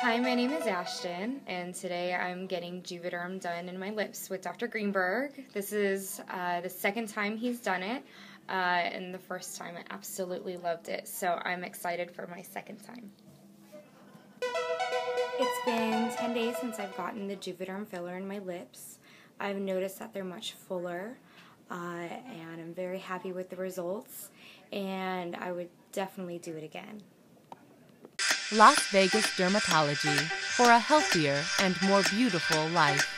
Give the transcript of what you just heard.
Hi, my name is Ashton, and today I'm getting Juvederm done in my lips with Dr. Greenberg. This is uh, the second time he's done it, uh, and the first time I absolutely loved it, so I'm excited for my second time. It's been 10 days since I've gotten the Juvederm filler in my lips. I've noticed that they're much fuller, uh, and I'm very happy with the results, and I would definitely do it again. Las Vegas Dermatology for a healthier and more beautiful life.